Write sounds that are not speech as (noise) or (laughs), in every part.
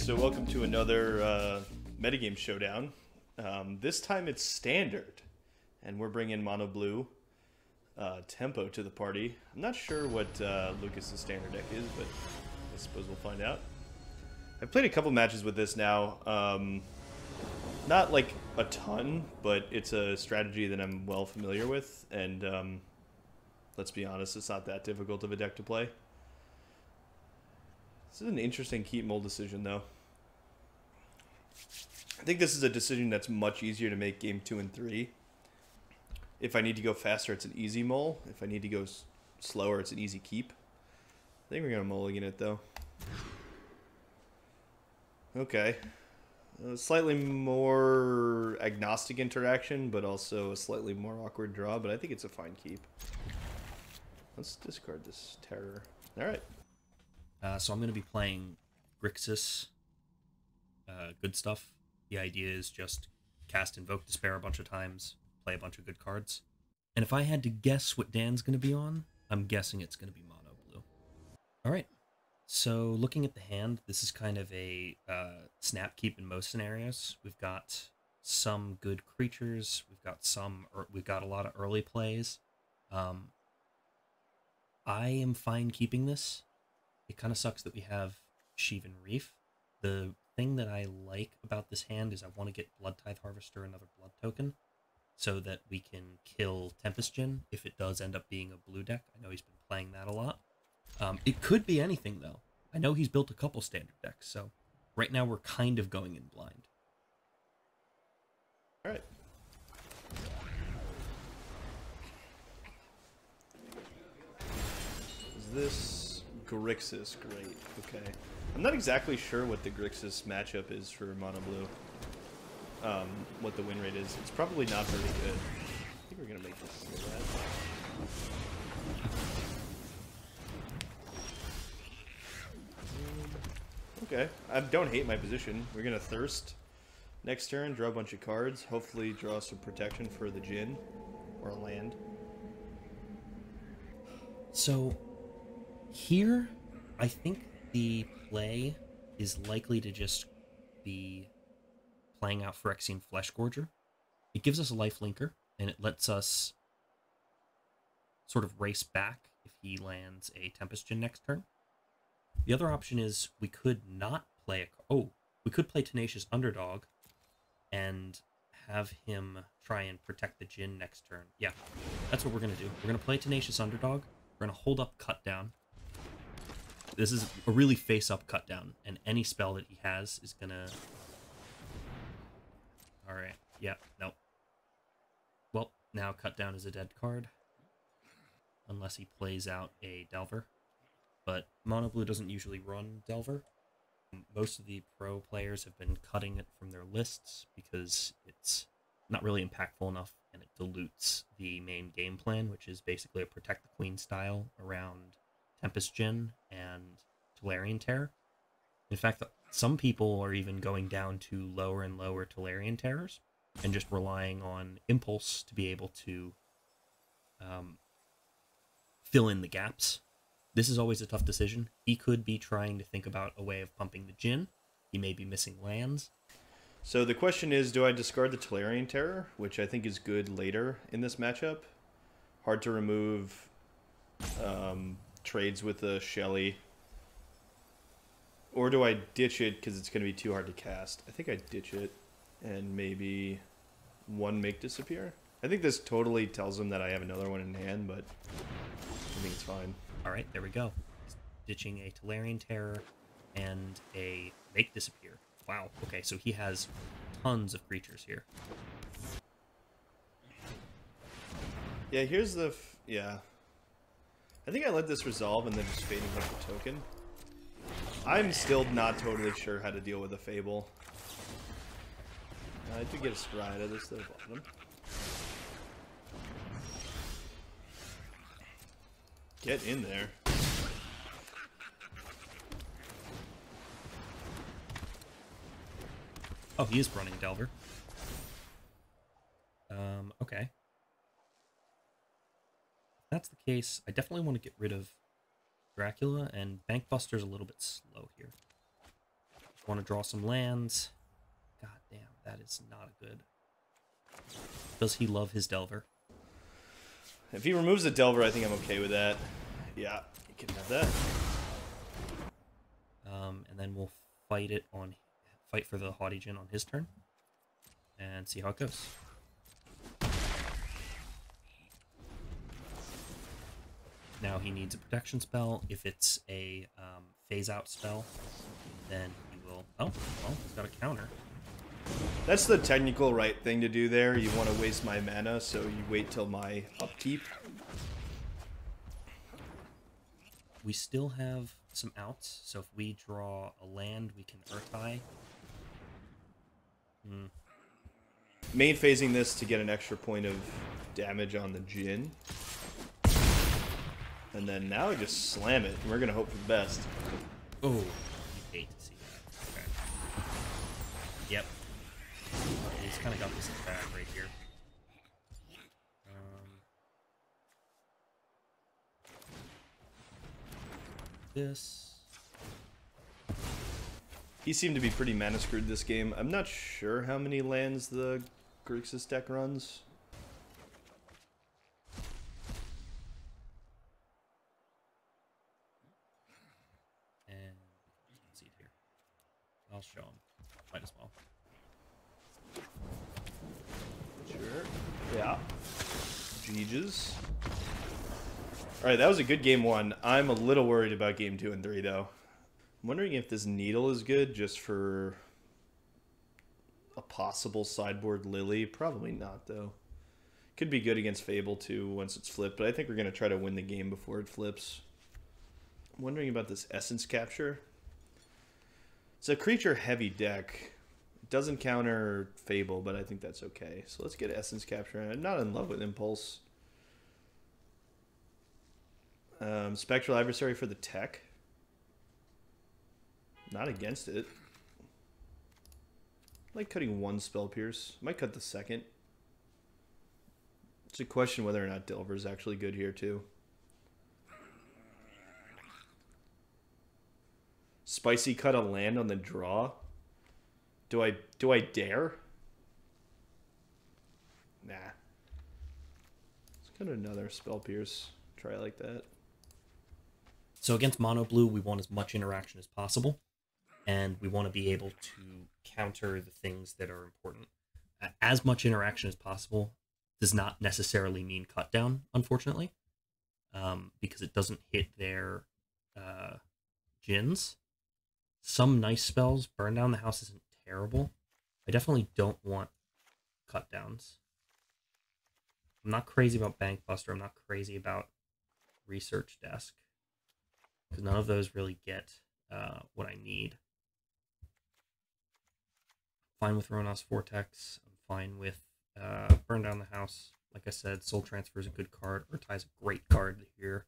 so welcome to another uh, metagame showdown. Um, this time it's standard, and we're bringing Mono Blue uh, Tempo to the party. I'm not sure what uh, Lucas's standard deck is, but I suppose we'll find out. I've played a couple matches with this now. Um, not like a ton, but it's a strategy that I'm well familiar with, and um, let's be honest, it's not that difficult of a deck to play. This is an interesting keep mold decision, though. I think this is a decision that's much easier to make game two and three. If I need to go faster, it's an easy mole. If I need to go slower, it's an easy keep. I think we're going to mulligan it, though. Okay. A slightly more agnostic interaction, but also a slightly more awkward draw, but I think it's a fine keep. Let's discard this terror. Alright. Uh, so I'm going to be playing Grixis. Uh, good stuff. The idea is just cast Invoke Despair a bunch of times, play a bunch of good cards. And if I had to guess what Dan's going to be on, I'm guessing it's going to be Mono Blue. All right. So looking at the hand, this is kind of a uh, snap keep in most scenarios. We've got some good creatures. We've got some. We've got a lot of early plays. Um, I am fine keeping this it kind of sucks that we have Shivan Reef. The thing that I like about this hand is I want to get Blood Tithe Harvester another blood token so that we can kill Tempest Djinn if it does end up being a blue deck. I know he's been playing that a lot. Um, it could be anything though. I know he's built a couple standard decks, so right now we're kind of going in blind. Alright. Is this Grixis? Great. Okay. I'm not exactly sure what the Grixis matchup is for Mono Blue. Um, what the win rate is. It's probably not very good. I think we're gonna make this so bad. Okay. I don't hate my position. We're gonna thirst. Next turn, draw a bunch of cards. Hopefully, draw some protection for the Djinn or a land. So here, I think the play is likely to just be playing out Phyrexian Flesh Gorger. It gives us a life linker, and it lets us sort of race back if he lands a Tempest Djinn next turn. The other option is we could not play a oh we could play Tenacious Underdog and have him try and protect the Djinn next turn. Yeah, that's what we're gonna do. We're gonna play Tenacious Underdog. We're gonna hold up Cut Down. This is a really face up cut down, and any spell that he has is gonna. All right. Yeah. Nope. Well, now cut down is a dead card, unless he plays out a Delver. But Mono Blue doesn't usually run Delver. Most of the pro players have been cutting it from their lists because it's not really impactful enough and it dilutes the main game plan, which is basically a protect the queen style around Tempest Djinn and Tolarian Terror. In fact, some people are even going down to lower and lower Tolarian Terrors and just relying on Impulse to be able to um, fill in the gaps. This is always a tough decision. He could be trying to think about a way of pumping the Djinn. He may be missing lands. So the question is, do I discard the Tolarian Terror, which I think is good later in this matchup? Hard to remove. Um, trades with the Shelly. Or do I ditch it because it's going to be too hard to cast? I think I ditch it and maybe one make disappear. I think this totally tells him that I have another one in hand, but I think it's fine. All right, there we go. He's ditching a Tolarian Terror and a Make Disappear. Wow. Okay, so he has tons of creatures here. Yeah, here's the f- yeah. I think I let this resolve and then just fading out the token. I'm still not totally sure how to deal with a Fable. I did get a scry out of this though, bottom. Get in there. Oh, he is running Delver. Um, okay. That's the case, I definitely want to get rid of Dracula, and Bankbuster's a little bit slow here. Want to draw some lands. God damn, that is not a good. Does he love his Delver? If he removes the Delver, I think I'm okay with that. Yeah, he can have that. Um, and then we'll fight it on fight for the Haughty on his turn and see how it goes. Now he needs a protection spell. If it's a um, phase out spell, then he will. Oh, well, he's got a counter. That's the technical right thing to do there. You want to waste my mana, so you wait till my upkeep. We still have some outs, so if we draw a land, we can Ertai. Hmm. Main phasing this to get an extra point of damage on the Djinn. And then now we just slam it. And we're gonna hope for the best. Oh, you hate to see that. Okay. Yep. Okay, he's kind of got this in the right here. Um, this. He seemed to be pretty mana screwed this game. I'm not sure how many lands the Grixis deck runs. And see it here. I'll show him. Might as well. Sure. Yeah. Jeeges. Alright, that was a good game one. I'm a little worried about game two and three, though. I'm wondering if this needle is good just for a possible sideboard Lily. Probably not, though. Could be good against Fable, too, once it's flipped, but I think we're going to try to win the game before it flips. I'm wondering about this Essence Capture. It's a creature-heavy deck. It doesn't counter Fable, but I think that's okay. So let's get Essence Capture. I'm not in love with Impulse. Um, Spectral Adversary for the tech. Not against it. I like cutting one Spell Pierce. Might cut the second. It's a question whether or not Delver is actually good here, too. Spicy cut a land on the draw. Do I do I dare? Nah. Let's cut another spell pierce. Try like that. So against mono blue, we want as much interaction as possible, and we want to be able to counter the things that are important. As much interaction as possible does not necessarily mean cut down, unfortunately, um, because it doesn't hit their uh, Djinns. Some nice spells, burn down the house isn't terrible. I definitely don't want cut downs. I'm not crazy about Bankbuster. I'm not crazy about Research Desk because none of those really get uh, what I need. Fine with Rona's Vortex. I'm fine with uh, Burn Down the House. Like I said, Soul Transfer is a good card. Ertai's a great card here.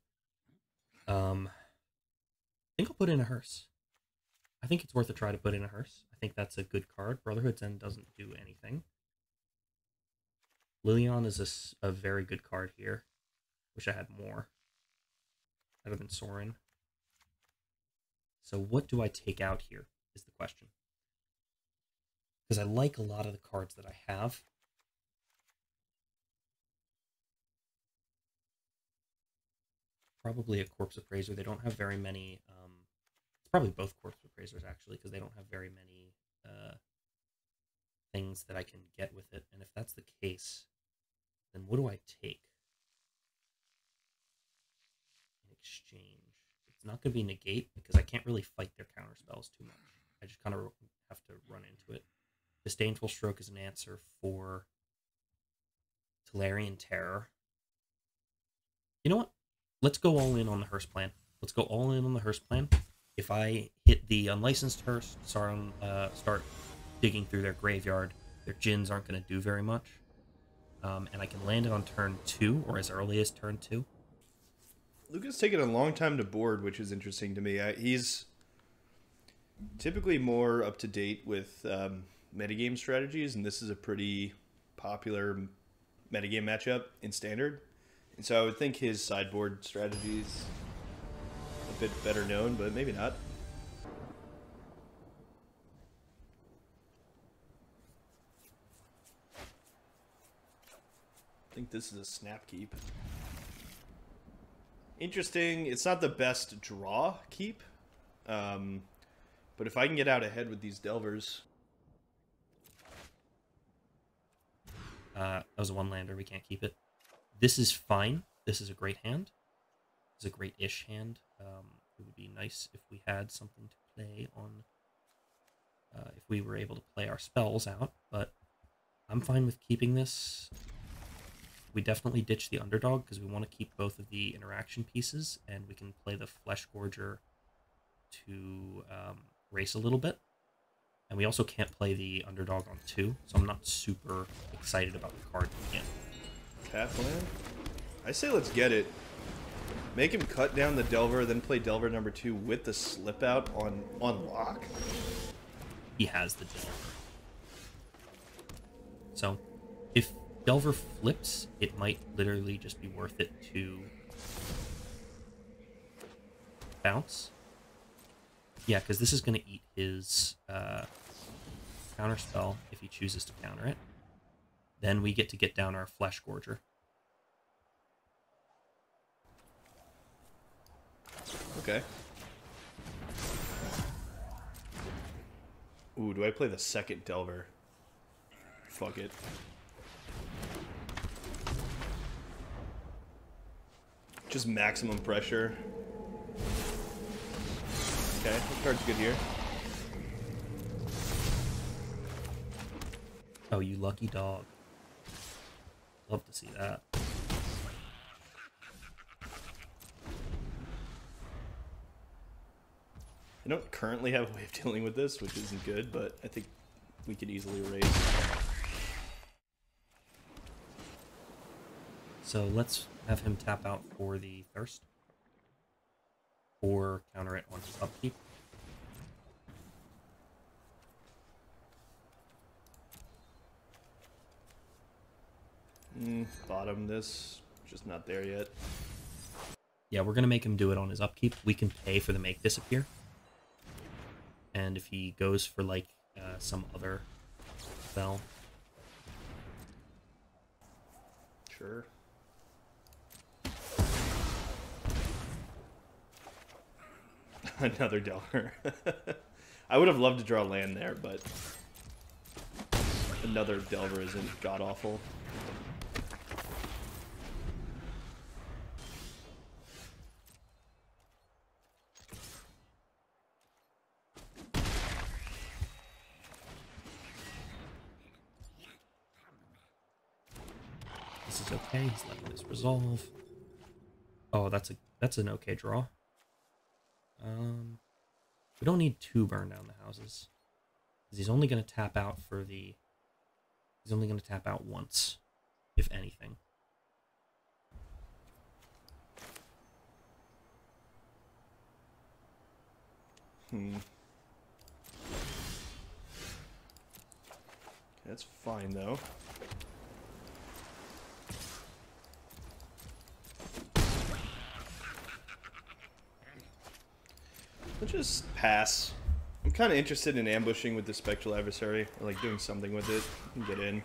Um, I think I'll put in a hearse. I think it's worth a try to put in a hearse. I think that's a good card. Brotherhood's End doesn't do anything. Liliana is a, a very good card here. Wish I had more. Better than Sorin. So what do I take out here is the question. Because I like a lot of the cards that I have. Probably a Corpse Appraiser. They don't have very many. Um, it's probably both Corpse Appraisers, actually, because they don't have very many uh, things that I can get with it. And if that's the case, then what do I take in exchange? It's not going to be negate because I can't really fight their counter spells too much. I just kind of have to run into it. Disdainful Stroke is an answer for Tolarian Terror. You know what? Let's go all in on the hearse plan. Let's go all in on the hearse plan. If I hit the unlicensed hearse, start, uh, start digging through their graveyard, their Djinns aren't going to do very much. Um, and I can land it on turn two or as early as turn two. Luca's taken a long time to board, which is interesting to me. I, he's typically more up to date with um, metagame strategies, and this is a pretty popular metagame matchup in standard. And so I would think his sideboard strategies a bit better known, but maybe not. I think this is a snap keep. Interesting. It's not the best draw keep. Um, but if I can get out ahead with these Delvers... Uh, that was a one lander. We can't keep it. This is fine. This is a great hand. It's a great-ish hand. Um, it would be nice if we had something to play on. Uh, if we were able to play our spells out, but I'm fine with keeping this. We definitely ditch the underdog because we want to keep both of the interaction pieces, and we can play the Flesh Gorger to um, race a little bit. And we also can't play the underdog on two, so I'm not super excited about the card yet. Tap land? I say let's get it. Make him cut down the Delver, then play Delver number two with the slip out on, on lock. He has the Delver. So, if Delver flips, it might literally just be worth it to bounce. Yeah, because this is going to eat his uh, counter spell if he chooses to counter it. Then we get to get down our Flesh Gorger. Okay. Ooh, do I play the second Delver? Fuck it. Just maximum pressure. Okay, this card's good here. Oh, you lucky dog. Love to see that. I don't currently have a way of dealing with this, which isn't good, but I think we could easily raise. So let's have him tap out for the thirst. Or counter it on his upkeep. Mm, bottom this, just not there yet. Yeah, we're going to make him do it on his upkeep. We can pay for the make disappear. And if he goes for, like, uh, some other spell, Sure. Another Delver. (laughs) I would have loved to draw land there, but another Delver isn't god awful. this is okay. He's letting this resolve. Oh, that's a that's an okay draw. Um, we don't need to burn down the houses. 'Cause he's only going to tap out for the... He's only going to tap out once, if anything. Hmm. That's fine though. Let's just pass. I'm kind of interested in ambushing with the spectral adversary, or like doing something with it and get in.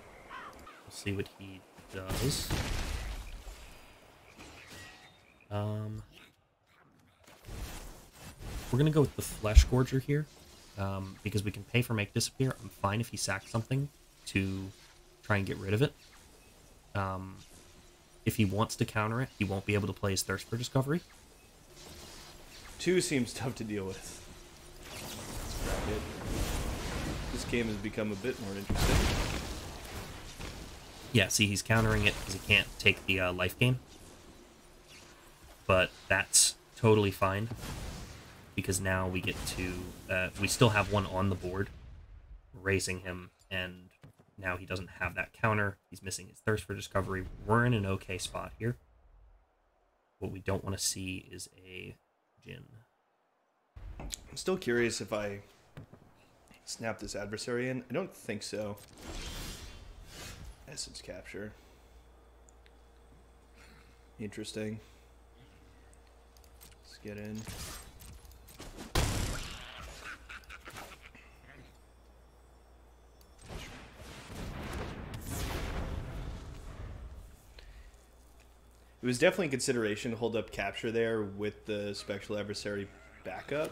We'll see what he does. Um, we're gonna go with the Flesh Gorger here, um, because we can pay for Make Disappear. I'm fine if he sacks something to try and get rid of it. Um, if he wants to counter it, he won't be able to play his Thirst for Discovery. Two seems tough to deal with. This game has become a bit more interesting. Yeah, see, he's countering it because he can't take the uh, life gain. But that's totally fine because now we get to uh, we still have one on the board, raising him, and now he doesn't have that counter. He's missing his thirst for discovery. We're in an okay spot here. What we don't want to see is a Djinn. I'm still curious if I snap this adversary in. I don't think so. Essence capture. Interesting. Let's get in. Was definitely a consideration to hold up capture there with the Spectral Adversary backup.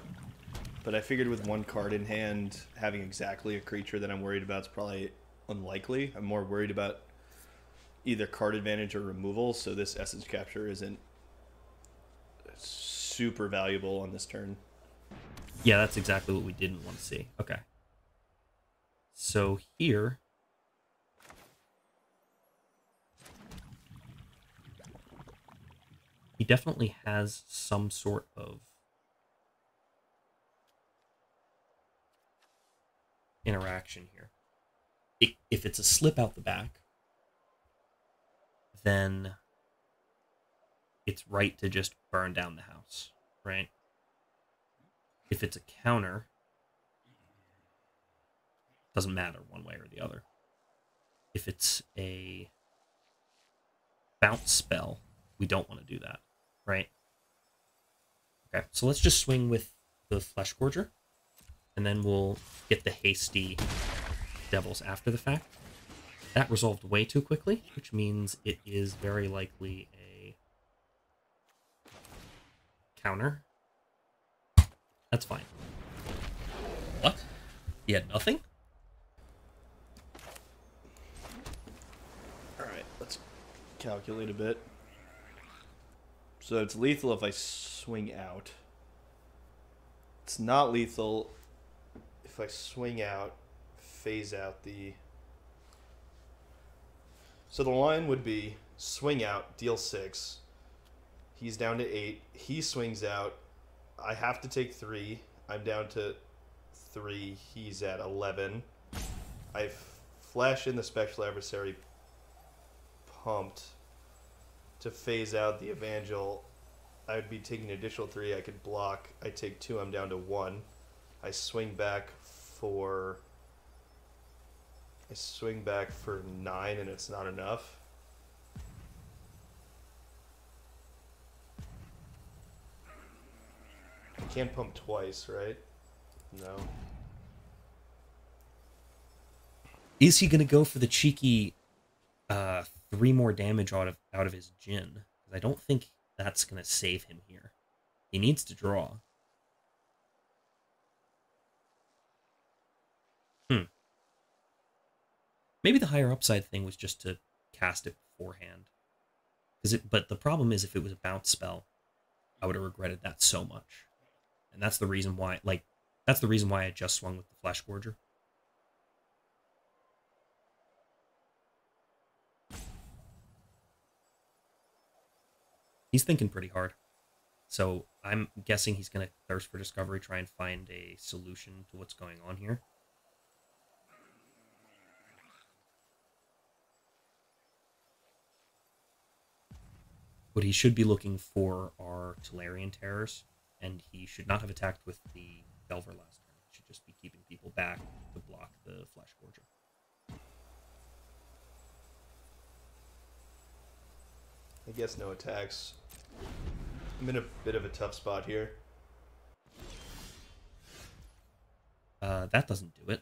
But I figured with one card in hand, having exactly a creature that I'm worried about is probably unlikely. I'm more worried about either card advantage or removal, so this Essence Capture isn't super valuable on this turn. Yeah, that's exactly what we didn't want to see. Okay. So here... He definitely has some sort of interaction here. If it's a slip out the back, then it's right to just burn down the house, right? If it's a counter, doesn't matter one way or the other. If it's a bounce spell, we don't want to do that, right? Okay, so let's just swing with the Flesh Gorger and then we'll get the hasty devils after the fact. That resolved way too quickly, which means it is very likely a counter. That's fine. What? He had nothing? Alright, let's calculate a bit. So it's lethal if I swing out. It's not lethal if I swing out, phase out the. So the line would be swing out, deal six. He's down to eight. He swings out. I have to take three. I'm down to three. He's at 11. I flash in the Spectral Adversary pumped to phase out the Evangel. I would be taking an additional three. I could block. I take two. I'm down to one. I swing back for I swing back for nine and it's not enough. I can't pump twice, right? No. Is he gonna go for the cheeky three more damage out of out of his Djinn. I don't think that's gonna save him here. He needs to draw. Hmm. Maybe the higher upside thing was just to cast it beforehand. Because it, but the problem is, if it was a bounce spell, I would have regretted that so much. And that's the reason why, like, that's the reason why I just swung with the Flesh Gorger. He's thinking pretty hard. So I'm guessing he's going to thirst for discovery, try and find a solution to what's going on here. What he should be looking for are Tolarian terrors, and he should not have attacked with the Delver last turn. He should just be keeping people back to block the Flesh Gorger. I guess no attacks. I'm in a bit of a tough spot here. Uh, that doesn't do it.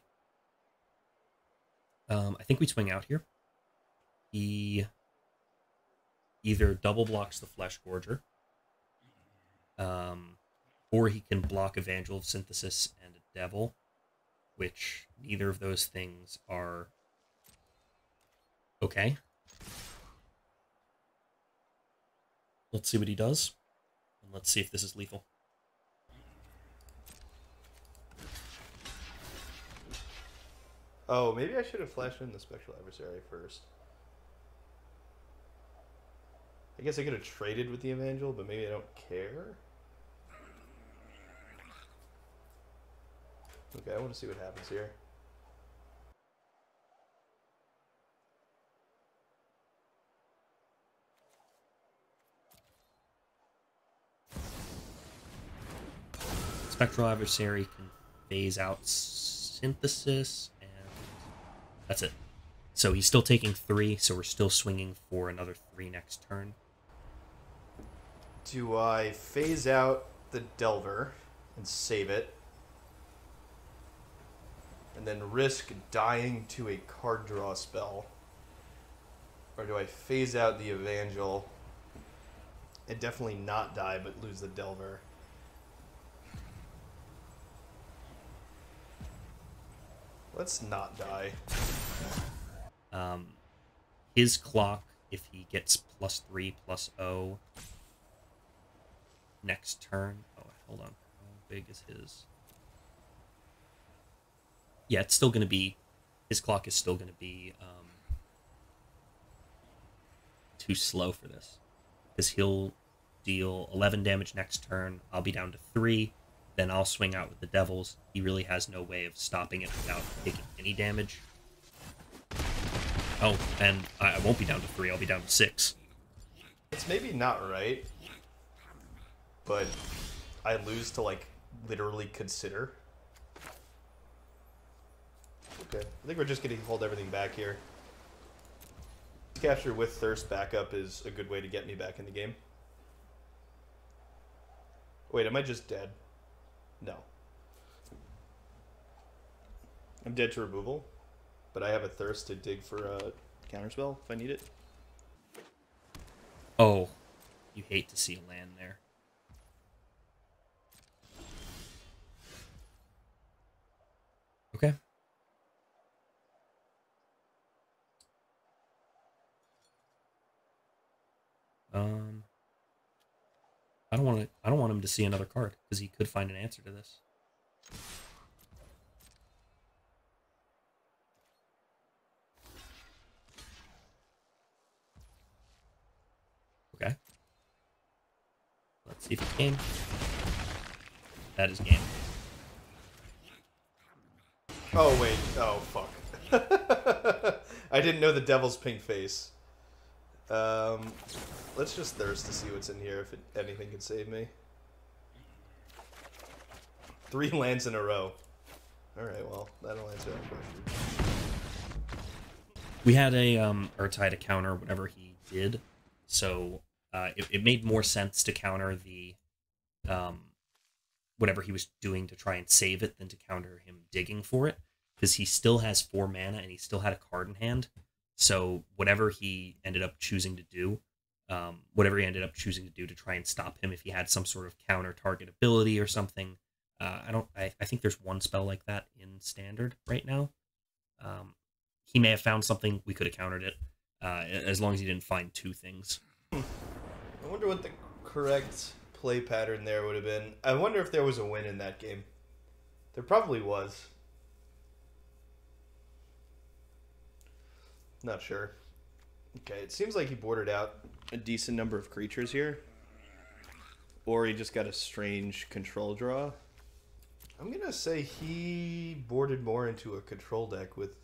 Um, I think we swing out here. He either double blocks the Flesh Gorger, um, or he can block Evangel of Synthesis and a Devil, which neither of those things are okay. Let's see what he does, and let's see if this is lethal. Oh, maybe I should have flashed in the Spectral Adversary first. I guess I could have traded with the Evangel, but maybe I don't care. Okay, I want to see what happens here. Spectral Adversary can phase out Synthesis, and that's it. So he's still taking three, so we're still swinging for another three next turn. Do I phase out the Delver and save it? And then risk dying to a card draw spell? Or do I phase out the Evangel and definitely not die, but lose the Delver. Let's not die. Um, his clock, if he gets plus three, plus O next turn. Oh, hold on. How big is his? Yeah, it's still going to be. His clock is still going to be um, too slow for this. Because he'll deal 11 damage next turn. I'll be down to 3. Then I'll swing out with the Devils. He really has no way of stopping it without taking any damage. Oh, and I won't be down to 3. I'll be down to 6. It's maybe not right, but I lose to, like, literally consider. Okay, I think we're just going to hold everything back here. Capture with Thirst backup is a good way to get me back in the game. Wait, am I just dead? No. I'm dead to removal, but I have a Thirst to dig for a counterspell if I need it. Oh, you hate to see a land there. Okay. Um, I don't want to. I don't want him to see another card because he could find an answer to this. Okay. Let's see if it's game. That is game. Oh wait. Oh fuck. (laughs) I didn't know the devil's pink face. Um, let's just thirst to see what's in here if it, anything can save me. Three (laughs) lands in a row. All right. Well, that'll answer that question. We had a um to counter whatever he did, so uh, it, it made more sense to counter the um whatever he was doing to try and save it than to counter him digging for it because he still has four mana and he still had a card in hand. So whatever he ended up choosing to do, um, whatever he ended up choosing to do to try and stop him, if he had some sort of counter target ability or something, uh, I don't. I, I think there's one spell like that in standard right now. Um, he may have found something. We could have countered it, uh, as long as he didn't find two things. I wonder what the correct play pattern there would have been. I wonder if there was a win in that game. There probably was. Not sure. Okay, it seems like he boarded out a decent number of creatures here. Or he just got a strange control draw. I'm gonna say he boarded more into a control deck with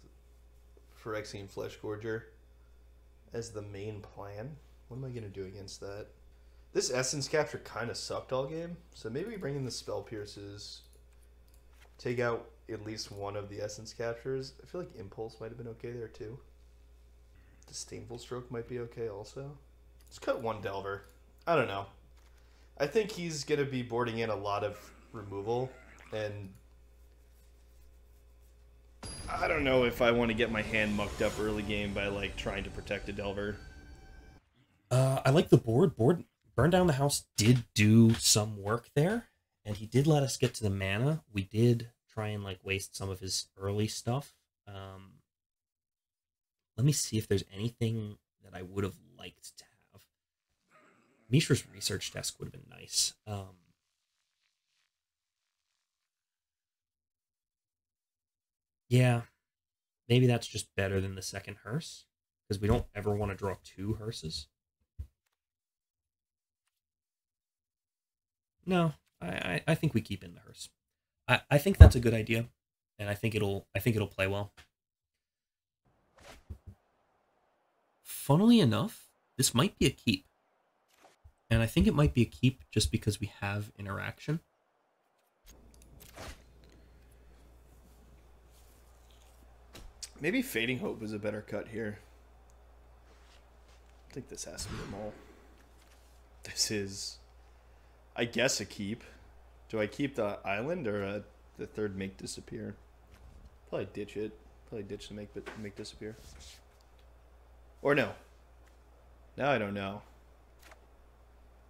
Phyrexian Flesh Gorger as the main plan. What am I gonna do against that? This Essence Capture kind of sucked all game, so maybe we bring in the Spell Pierces, take out at least one of the Essence Captures. I feel like Impulse might have been okay there too. Disdainful Stroke might be okay also. Let's cut one Delver. I don't know. I think he's going to be boarding in a lot of removal, and I don't know if I want to get my hand mucked up early game by like trying to protect a Delver. Uh, I like the board. Board burn down the house did do some work there, and he did let us get to the mana. We did try and like waste some of his early stuff. Um, let me see if there's anything that I would have liked to have. Mishra's research desk would have been nice. Um, yeah, maybe that's just better than the second hearse because we don't ever want to draw two hearses. No, I, I, I think we keep in the hearse. I, I think that's a good idea, and I think it'll I think it'll play well. Funnily enough, this might be a keep. And I think it might be a keep just because we have interaction. Maybe Fading Hope is a better cut here. I think this has to be a mole. This is, I guess, a keep. Do I keep the island or uh, the third make disappear? Probably ditch it. Probably ditch the make make disappear. Or no. Now I don't know.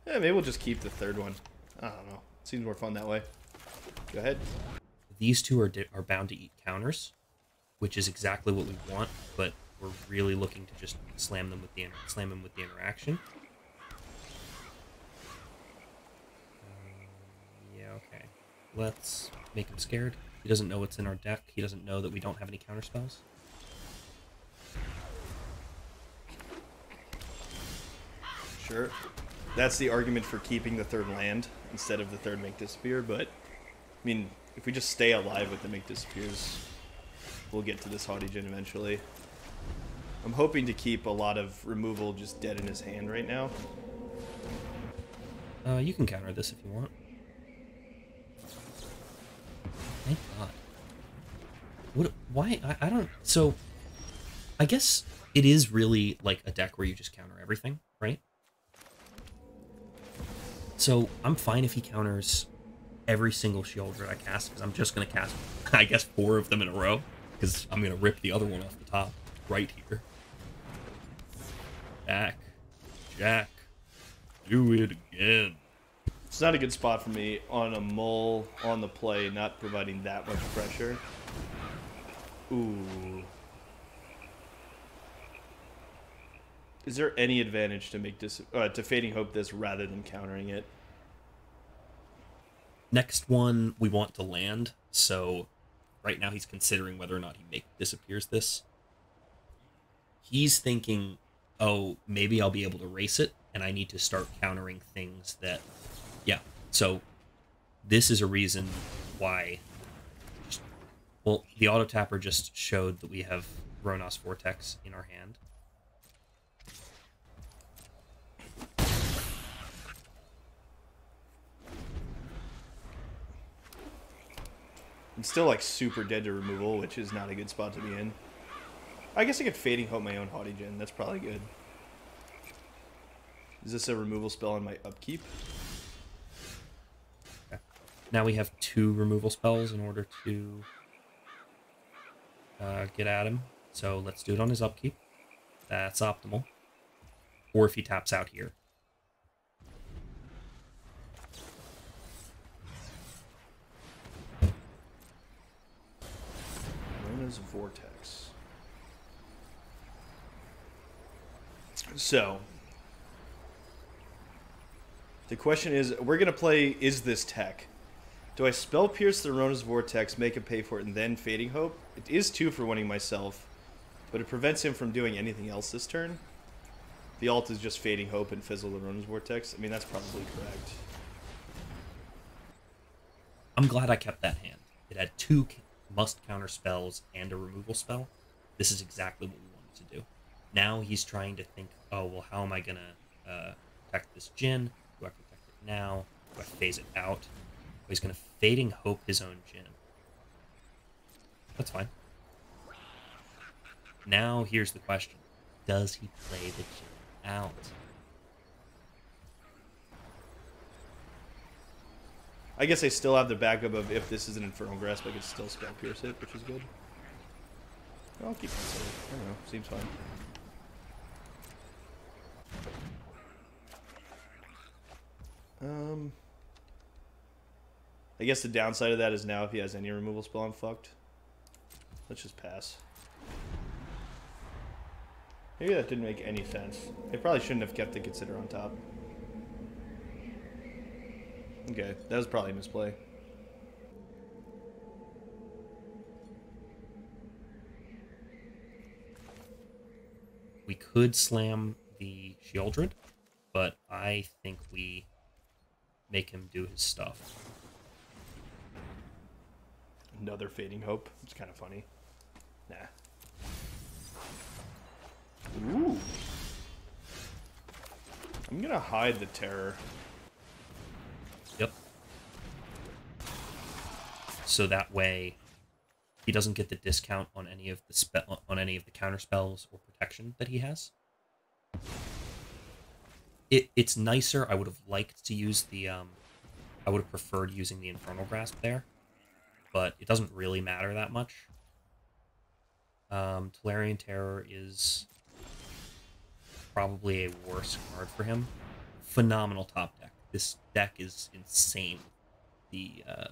Yeah, maybe we'll just keep the third one. I don't know. Seems more fun that way. Go ahead. These two are, are bound to eat counters, which is exactly what we want, but we're really looking to just slam them with the slam them with the interaction. Um, yeah, okay. Let's make him scared. He doesn't know what's in our deck. He doesn't know that we don't have any counter spells. Sure. That's the argument for keeping the third land instead of the third make disappear, but I mean, if we just stay alive with the make disappears, we'll get to this haughty Djinn eventually. I'm hoping to keep a lot of removal just dead in his hand right now. Uh, you can counter this if you want. Thank God. What? Why? I, I don't. So, I guess it is really like a deck where you just counter everything, right? So I'm fine if he counters every single Sheoldred I cast because I'm just gonna cast, (laughs) I guess, four of them in a row because I'm gonna rip the other one off the top right here. Jack, Jack, do it again. It's not a good spot for me on a mole on the play, not providing that much pressure. Ooh. Is there any advantage to make this uh, to fading hope this rather than countering it? Next one we want to land, so right now he's considering whether or not he make disappears this. He's thinking, oh, maybe I'll be able to race it, and I need to start countering things that yeah. So this is a reason why well, the auto tapper just showed that we have Rona's Vortex in our hand. I'm still like super dead to removal, which is not a good spot to be in. I guess I could fading hope my own haughty Djinn. That's probably good. Is this a removal spell on my upkeep? Now we have two removal spells in order to uh, get at him. So let's do it on his upkeep. That's optimal. Or if he taps out here. Vortex. So, the question is, we're gonna play. Is this tech? Do I spell pierce the Rona's Vortex, make him pay for it, and then Fading Hope? It is two for winning myself, but it prevents him from doing anything else this turn. The alt is just Fading Hope and Fizzle the Rona's Vortex. I mean, that's probably correct. I'm glad I kept that hand. It had two must counter spells and a removal spell. This is exactly what we wanted to do. Now he's trying to think, oh, well, how am I going to uh, protect this Djinn? Do I protect it now? Do I phase it out? Oh, he's going to Fading Hope his own Djinn. That's fine. Now here's the question. Does he play the Djinn out? I guess I still have the backup of if this is an Infernal Grasp, I could still Spell Pierce it, which is good. I'll keep it safe. I don't know. Seems fine. Um, I guess the downside of that is now if he has any removal spell, I'm fucked. Let's just pass. Maybe that didn't make any sense. They probably shouldn't have kept the Consider on top. Okay, that was probably a misplay. We could slam the Sheoldred, but I think we make him do his stuff. Another Fading Hope. It's kind of funny. Nah. Ooh. I'm gonna hide the terror. So that way, he doesn't get the discount on any of the spe- on any of the counter spells or protection that he has. It it's nicer. I would have liked to use the um, I would have preferred using the Infernal Grasp there, but it doesn't really matter that much. Um, Tolarian Terror is probably a worse card for him phenomenal top deck. This deck is insane. The uh,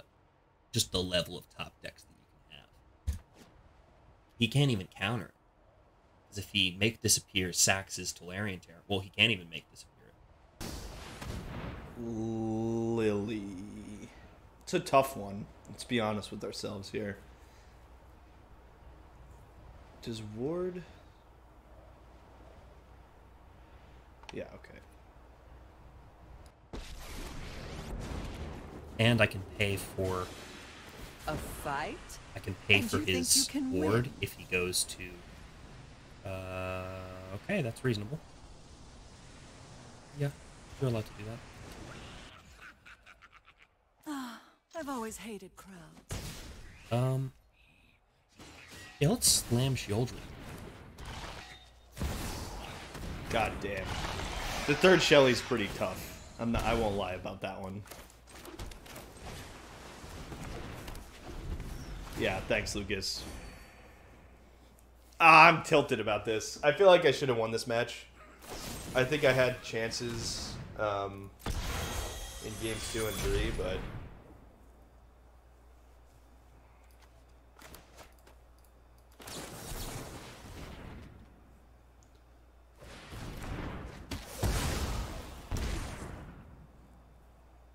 just the level of top decks that you can have. He can't even counter. it. Because if he make disappear Sax's Tolarian Terror, well, he can't even make disappear it. Lily. It's a tough one. Let's be honest with ourselves here. Does Ward. Yeah, okay. And I can pay for A fight? I can pay And for his you ward win? if he goes to. Uh, okay, that's reasonable. Yeah, you're allowed to do that. I've always hated crowds. Um. Yeah, let's slam Sheoldred. God damn. The third Shelly's pretty tough. I'm not, I won't lie about that one. Yeah, thanks, Lucas. Ah, I'm tilted about this. I feel like I should have won this match. I think I had chances um, in games two and three, but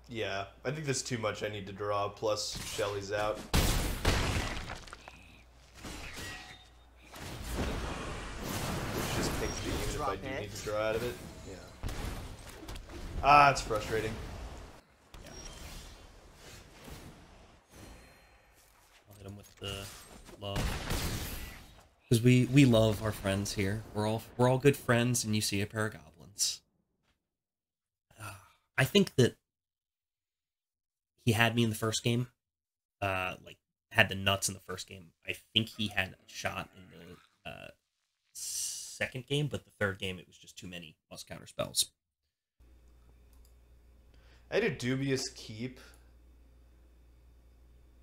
yeah, I think there's too much I need to draw. Plus, Shelly's out. If I do it. need to draw out of it. Yeah. Ah, it's frustrating. I'll hit him with the love. Because we we love our friends here. We're all we're all good friends, and you see a pair of goblins. Ah, I think that he had me in the first game. Uh, like had the nuts in the first game. I think he had a shot in the uh, second game, but the third game it was just too many must counter spells. I had a dubious keep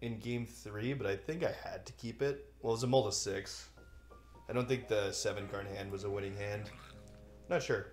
in game three, but I think I had to keep it. Well, it was a mull to six. I don't think the seven card hand was a winning hand. Not sure.